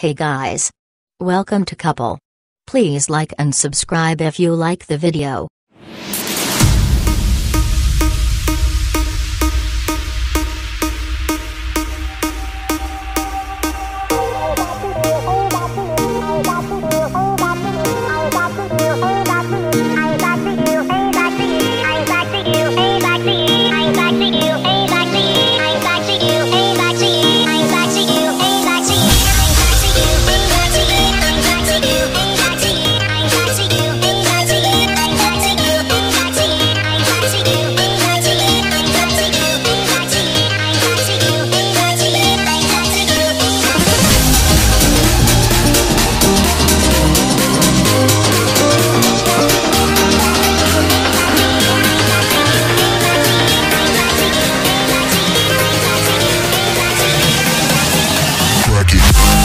Hey guys. Welcome to Couple. Please like and subscribe if you like the video. track it.